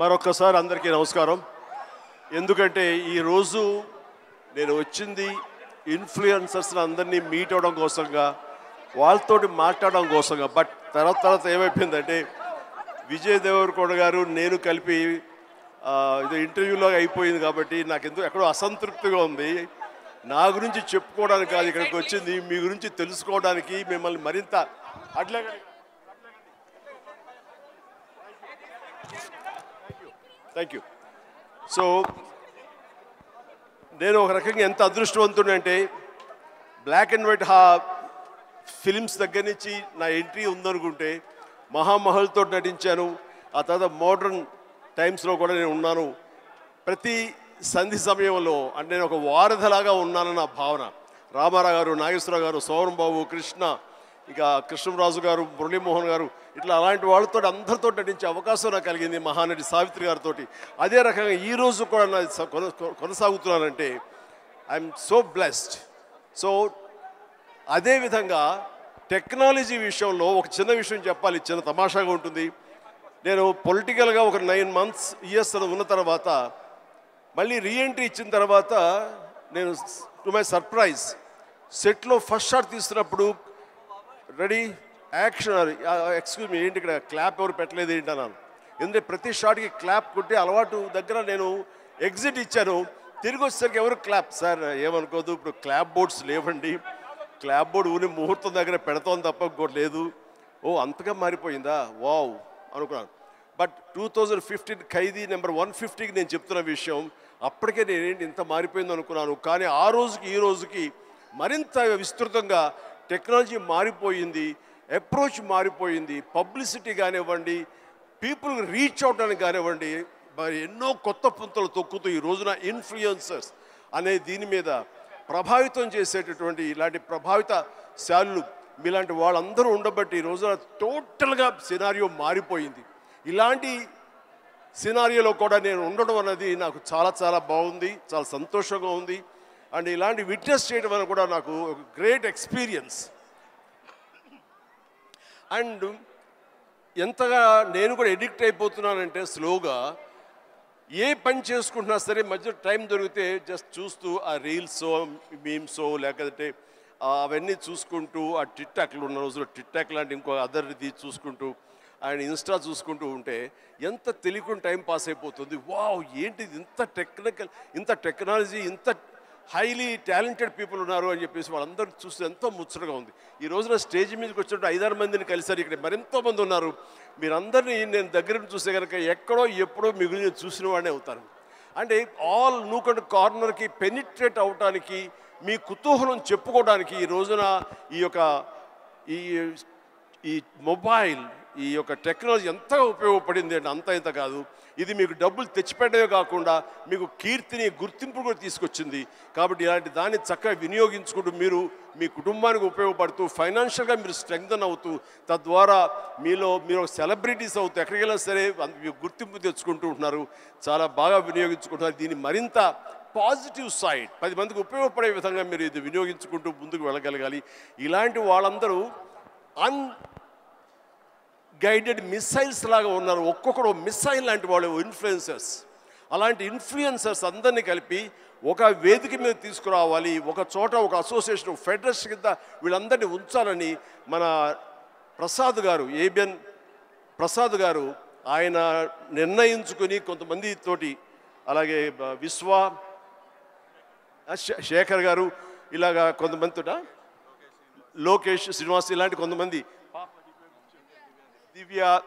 మరొకసారి అందరికీ నమస్కారం. ఎందుకంటే ఈరోజు నేను వచ్చింది ఇన్ఫ్లుయెన్సర్స్ని అందరినీ మీట్ అవ్వడం కోసంగా వాళ్ళతోటి మాట్లాడడం కోసంగా. బట్ తర్వాత తర్వాత ఏమైపోయిందంటే విజయ్ దేవరకొండ గారు నేను కలిపి ఇది ఇంటర్వ్యూలో అయిపోయింది కాబట్టి నాకు ఎందుకు ఎక్కడో అసంతృప్తిగా ఉంది. నా గురించి చెప్పుకోవడానికి కాదు ఇక్కడికి వచ్చింది. మీ గురించి తెలుసుకోవడానికి మిమ్మల్ని మరింత అట్లాగే థ్యాంక్ యూ సో నేను ఒక రకంగా ఎంత అదృష్టవంతుడు అంటే బ్లాక్ అండ్ వైట్ హా ఫిలిమ్స్ దగ్గర నుంచి నా ఎంట్రీ ఉందనుకుంటే మహామహల్తో నటించాను. ఆ తర్వాత మోడర్న్ టైమ్స్లో కూడా నేను ఉన్నాను. ప్రతి సంధి సమయంలో అంటే నేను ఒక వారధలాగా ఉన్నానన్న నా భావన. రామారావు గారు నాగేశ్వరరావు గారు సోమన్ బాబు కృష్ణ ఇక కృష్ణరాజు గారు మురళీమోహన్ గారు ఇట్లా అలాంటి వాళ్ళతో అందరితో నటించే అవకాశం నాకు కలిగింది మహానటి సావిత్రి గారితో అదే రకంగా ఈ రోజు కూడా నా కొనసాగుతున్నానంటే ఐఎమ్ సో బ్లెస్డ్ సో అదేవిధంగా టెక్నాలజీ విషయంలో ఒక చిన్న విషయం చెప్పాలి చిన్న తమాషాగా ఉంటుంది. నేను పొలిటికల్గా ఒక నైన్ మంత్స్ ఇయర్స్ ఉన్న తర్వాత మళ్ళీ రీఎంట్రీ ఇచ్చిన తర్వాత నేను టు మై సర్ప్రైజ్ సెట్లో ఫస్ట్ షాట్ తీసినప్పుడు రెడీ? యాక్షన్ ఎక్స్క్యూజ్ మీ ఏంటి ఇక్కడ క్లాప్ ఎవరు పెట్టలేదు ఏంటి అన్నాను. ఎందుకంటే ప్రతి షాట్కి క్లాప్ కొట్టి అలవాటు దగ్గర నేను ఎగ్జిట్ ఇచ్చాను. తిరిగి వచ్చేసరికి ఎవరు క్లాప్? సార్ ఏమనుకోదు ఇప్పుడు క్లాప్ బోర్డ్స్ లేవండి. క్లాప్ బోర్డ్ ఊరి ముహూర్తం దగ్గర పెడతాం తప్ప ఇంకోటి లేదు. ఓ అంతగా మారిపోయిందా? వావ్ అనుకున్నాను. But two thousand fifteen Khaidi number one ఫిఫ్టీకి నేను చెప్తున్న విషయం అప్పటికే నేనేంటి ఇంత మారిపోయింది అనుకున్నాను. కానీ ఆ రోజుకి ఈ రోజుకి మరింత విస్తృతంగా టెక్నాలజీ మారిపోయింది అప్రోచ్ మారిపోయింది పబ్లిసిటీ కానివ్వండి పీపుల్ రీచ్ అవడానికి కానివ్వండి మరి ఎన్నో కొత్త పుంతలు తొక్కుతూ ఈ రోజున ఇన్ఫ్లుయెన్సర్స్ అనే దీని మీద ప్రభావితం చేసేటటువంటి ఇలాంటి ప్రభావిత శాలులు మీలాంటి వాళ్ళందరూ ఉండబట్టి ఈ రోజున టోటల్గా సినారియో మారిపోయింది. ఇలాంటి సినారియోలో కూడా నేను ఉండడం అనేది నాకు చాలా చాలా బాగుంది చాలా సంతోషంగా ఉంది. అండ్ ఇలాంటి విట్నెస్ చేయడం వల్ల కూడా నాకు ఒక గ్రేట్ ఎక్స్పీరియన్స్. అండ్ ఎంతగా నేను కూడా ఎడిక్ట్ అయిపోతున్నానంటే స్లోగా ఏ పని చేసుకుంటున్నా సరే మధ్య టైం దొరికితే జస్ట్ చూస్తూ ఆ రీల్సో మీమ్సో లేకపోతే అవన్నీ చూసుకుంటూ ఆ టిక్టాక్లు ఉన్న రోజుల్లో టిక్టాక్ లాంటి ఇంకో అదర్ది చూసుకుంటూ ఆయన ఇన్స్టా చూసుకుంటూ ఉంటే ఎంత తెలియకుండా టైం పాస్ అయిపోతుంది. వావ్ ఏంటిది ఇంత టెక్నికల్ ఇంత టెక్నాలజీ ఇంత హైలీ టాలెంటెడ్ పీపుల్ ఉన్నారు అని చెప్పేసి వాళ్ళందరూ చూస్తే ఎంతో ముచ్చటగా ఉంది. ఈ రోజున స్టేజ్ మీదకి వచ్చినట్టు ఐదారు మందిని కలిసారు ఇక్కడ మరెంతో మంది ఉన్నారు. మీరందరినీ నేను దగ్గర చూస్తే కనుక ఎక్కడో ఎప్పుడో మిగిలిన చూసిన వాడినే అవుతారు. అంటే ఆల్ నూకండ్ కార్నర్కి పెనిట్రేట్ అవడానికి మీ కుతూహలం చెప్పుకోవడానికి ఈ రోజున ఈ యొక్క ఈ ఈ మొబైల్ ఈ యొక్క టెక్నాలజీ ఎంత ఉపయోగపడింది అంటే అంత ఇంత కాదు. ఇది మీకు డబ్బులు తెచ్చిపెట్టడమే కాకుండా మీకు కీర్తిని గుర్తింపు కూడా తీసుకొచ్చింది. కాబట్టి ఇలాంటి దాన్ని చక్కగా వినియోగించుకుంటూ మీరు మీ కుటుంబానికి ఉపయోగపడుతూ ఫైనాన్షియల్గా మీరు స్ట్రెంగ్తన్ అవుతూ తద్వారా మీలో మీరు సెలబ్రిటీస్ అవుతూ ఎక్కడికి వెళ్ళినా సరే మీకు గుర్తింపు తెచ్చుకుంటూ ఉంటున్నారు. చాలా బాగా వినియోగించుకుంటున్నారు. దీన్ని మరింత పాజిటివ్ సైడ్ పది మందికి ఉపయోగపడే విధంగా మీరు ఇది వినియోగించుకుంటూ ముందుకు వెళ్ళగలగాలి. ఇలాంటి వాళ్ళందరూ అన్ గైడెడ్ మిసైల్స్ లాగా ఉన్నారు. ఒక్కొక్కడు మిసైల్ లాంటి వాళ్ళు ఇన్ఫ్లుయెన్సర్స్ అలాంటి ఇన్ఫ్లుయెన్సర్స్ అందరినీ కలిపి ఒక వేదిక మీద తీసుకురావాలి. ఒక చోట ఒక అసోసియేషన్ ఫెడరేషన్ కింద వీళ్ళందరినీ ఉంచాలని మన ప్రసాద్ గారు ఏబిఎన్ ప్రసాద్ గారు ఆయన నిర్ణయించుకుని కొంతమంది తోటి అలాగే విశ్వ శేఖర్ గారు ఇలాగా కొంతమందితో లోకేష్ శ్రీనివాస్ ఇలాంటి కొంతమంది దివ్య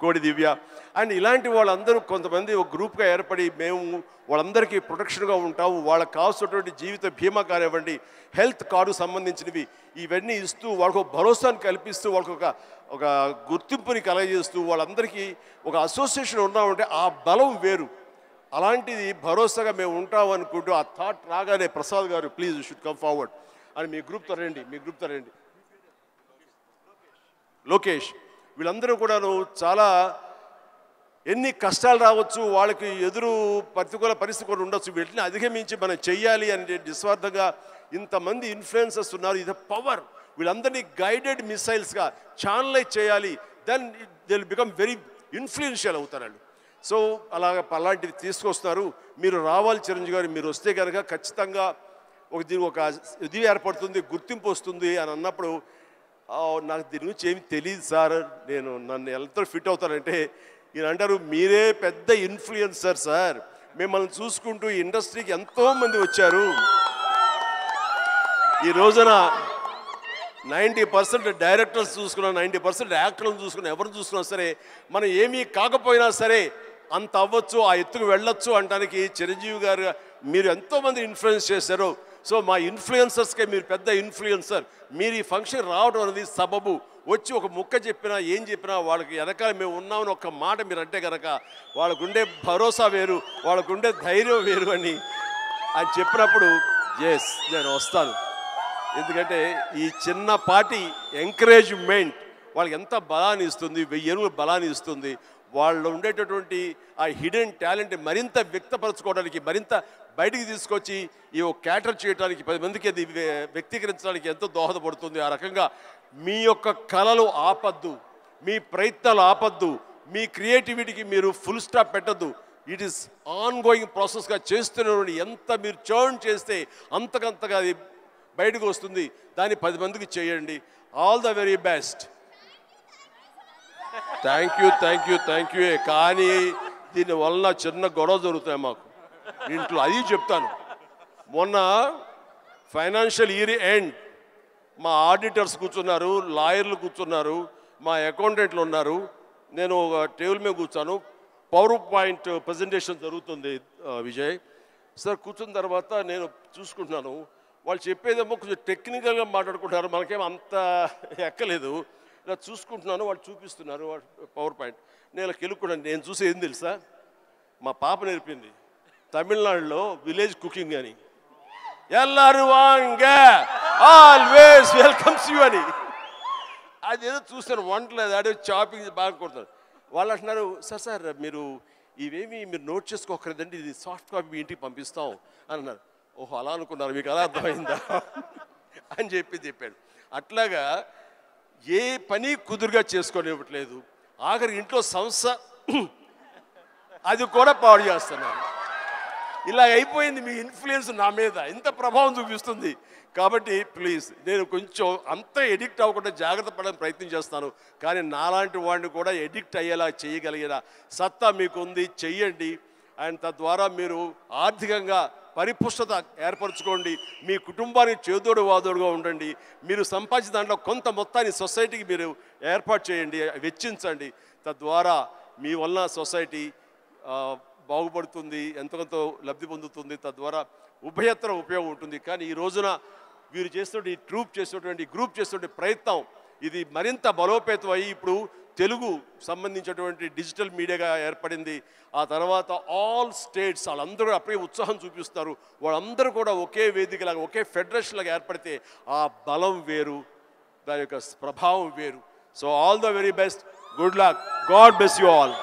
కోడి దివ్య. అండ్ ఇలాంటి వాళ్ళందరూ కొంతమంది ఒక గ్రూప్గా ఏర్పడి మేము వాళ్ళందరికీ ప్రొటెక్షన్గా ఉంటాము. వాళ్ళకి కావాల్సినటువంటి జీవిత బీమా కానివ్వండి హెల్త్ కార్డు సంబంధించినవి ఇవన్నీ ఇస్తూ వాళ్ళకు ఒక భరోసాను కల్పిస్తూ వాళ్ళకు ఒక ఒక గుర్తింపుని కలగజేస్తూ వాళ్ళందరికీ ఒక అసోసియేషన్ ఉన్నామంటే ఆ బలం వేరు. అలాంటిది భరోసాగా మేము ఉంటాం అనుకుంటూ ఆ థాట్ రాగానే ప్రసాద్ గారు ప్లీజ్ షుడ్ కమ్ ఫార్వర్డ్. అని మీ గ్రూప్తో రండి మీ గ్రూప్తో రండి. లోకేష్. వీళ్ళందరూ కూడాను చాలా ఎన్ని కష్టాలు రావచ్చు వాళ్ళకి ఎదురు ప్రతికూల పరిస్థితి కూడా ఉండొచ్చు వీటిని అధిగమించి మనం చెయ్యాలి అని నిస్వార్థంగా ఇంతమంది ఇన్ఫ్లుయెన్సర్స్ ఉన్నారు. ఇది పవర్ వీళ్ళందరినీ గైడెడ్ మిసైల్స్గా ఛానలైజ్ చేయాలి. Then they will become very influential అవుతారు వాళ్ళు. సో అలాగ అలాంటివి తీసుకొస్తున్నారు మీరు రావాలి చిరంజీవి గారు మీరు వస్తే కనుక ఖచ్చితంగా ఒక దీనికి ఒక ఇది ఏర్పడుతుంది గుర్తింపు వస్తుంది అని అన్నప్పుడు నాకు దీని గురించి ఏమి తెలియదు సార్. నేను నన్ను ఎంత ఫిట్ అవుతానంటే ఈయన అంటారు మీరే పెద్ద ఇన్ఫ్లుయెన్సర్ సార్. మిమ్మల్ని చూసుకుంటూ ఇండస్ట్రీకి ఎంతోమంది వచ్చారు. ఈ రోజున నైంటీ పర్సెంట్ డైరెక్టర్స్ చూసుకున్నా నైంటీ పర్సెంట్ యాక్టర్లను చూసుకున్నా ఎవరు చూసుకున్నా సరే మనం ఏమీ కాకపోయినా సరే అంత అవ్వచ్చు ఆ ఎత్తుకు వెళ్ళొచ్చు అంటానికి చిరంజీవి గారు మీరు ఎంతోమంది ఇన్ఫ్లుయెన్స్ చేశారు. సో మా ఇన్ఫ్లుయెన్సర్స్కే మీరు పెద్ద ఇన్ఫ్లుయెన్సర్. మీరు ఈ ఫంక్షన్ రావడం అనేది సబబు. వచ్చి ఒక ముక్క చెప్పినా ఏం చెప్పినా వాళ్ళకి వెనకాల మేము ఉన్నామని ఒక మాట మీరు అంటే కనుక వాళ్ళకుండే భరోసా వేరు వాళ్ళకుండే ధైర్యం వేరు అని అని చెప్పినప్పుడు ఎస్ నేను వస్తాను. ఎందుకంటే ఈ చిన్నపాటి ఎంకరేజ్మెంట్ వాళ్ళకి ఎంత బలాన్ని ఇస్తుంది వెయ్యి ఎరువులు బలాన్ని ఇస్తుంది. వాళ్ళు ఉండేటటువంటి ఆ హిడెన్ టాలెంట్ మరింత వ్యక్తపరచుకోవడానికి మరింత బయటికి తీసుకొచ్చి ఈ క్యాటర్ చేయడానికి పది మందికి అది వ్యక్తీకరించడానికి ఎంతో దోహదపడుతుంది. ఆ రకంగా మీ యొక్క కళలు ఆపద్దు. మీ ప్రయత్నాలు ఆపద్దు. మీ క్రియేటివిటీకి మీరు ఫుల్ స్టాప్ పెట్టద్దు. ఇట్ ఈస్ ఆన్ గోయింగ్ ప్రాసెస్గా చేస్తున్నటువంటి ఎంత మీరు చర్న్ చేస్తే అంతకంతగా అది బయటకు వస్తుంది. దాన్ని పది మందికి చేయండి. All the very best thank you thank you thank you కానీ దీనివల్ల చిన్న గొడవ జరుగుతాయి మాకు. ఇంట్లో అది చెప్తాను. మొన్న ఫైనాన్షియల్ ఇయర్ ఎండ్ మా ఆడిటర్స్ కూర్చున్నారు లాయర్లు కూర్చున్నారు మా అకౌంటెంట్లు ఉన్నారు. నేను ఒక టేబుల్ మీద కూర్చాను. పవర్ పాయింట్ ప్రజెంటేషన్ జరుగుతుంది విజయ్. సార్ కూర్చున్న తర్వాత నేను చూసుకుంటున్నాను. వాళ్ళు చెప్పేదేమో కొంచెం టెక్నికల్గా మాట్లాడుకుంటారు మనకేం అంత ఎక్కలేదు. ఇలా చూసుకుంటున్నాను వాళ్ళు చూపిస్తున్నారు పవర్ పాయింట్ నేను ఇలా కెలుక్కున్నాను నేను చూసి ఏం తెలుసా? మా పాప నేర్పింది. తమిళనాడులో విలేజ్ కుకింగ్ అని. ఎల్లారు వాంగ ఆల్వేస్ వెల్కమ్స్ యూ అని. అదేదో చూస్తాను వంటలేదు అదే చాపింగ్ బాగా కొడతారు వాళ్ళు అంటున్నారు సార్ సార్ మీరు ఇవేమి మీరు నోట్ చేసుకోకర్లేదండి ఇది సాఫ్ట్ కాపీ మీ ఇంటికి పంపిస్తాం. అని అన్నారు. ఓహో అలా అనుకున్నారు మీకు అలా అర్థమైందా? అని చెప్పి చెప్పాడు. అట్లాగా ఏ పని కుదురుగా చేసుకోనివ్వట్లేదు. ఆఖరి ఇంట్లో సంస్థ అది కూడా పాడు చేస్తున్నారు. ఇలా అయిపోయింది మీ ఇన్ఫ్లుయెన్స్ నా మీద. ఇంత ప్రభావం చూపిస్తుంది. కాబట్టి ప్లీజ్ నేను కొంచెం అంత ఎడిక్ట్ అవ్వకుండా జాగ్రత్త పడడానికి ప్రయత్నం చేస్తాను. కానీ నాలాంటి వాడిని కూడా ఎడిక్ట్ అయ్యేలా చేయగలిగిన సత్తా మీకు ఉంది. చెయ్యండి. అండ్ తద్వారా మీరు ఆర్థికంగా పరిపుష్టత ఏర్పరచుకోండి. మీ కుటుంబానికి చేదోడు వాదోడుగా ఉండండి. మీరు సంపాదించిన దాంట్లో కొంత మొత్తాన్ని సొసైటీకి మీరు ఏర్పాటు చేయండి వెచ్చించండి. తద్వారా మీ వల్ల సొసైటీ బాగుపడుతుంది ఎంతో లబ్ధి పొందుతుంది. తద్వారా ఉభయత్ర ఉపయోగం ఉంటుంది. కానీ ఈ రోజున వీరు చేస్తున్న ఈ ట్రూప్ చేసినటువంటి గ్రూప్ చేసినటువంటి ప్రయత్నం ఇది మరింత బలోపేతం అయ్యి ఇప్పుడు తెలుగు సంబంధించినటువంటి డిజిటల్ మీడియాగా ఏర్పడింది. ఆ తర్వాత ఆల్ స్టేట్స్ వాళ్ళందరూ అప్పుడే ఉత్సాహం చూపిస్తారు. వాళ్ళందరూ కూడా ఒకే వేదికలాగా ఒకే ఫెడరేషన్ లాగా ఏర్పడితే ఆ బలం వేరు దాని యొక్క ప్రభావం వేరు. So all the very best. Good luck. God bless you all.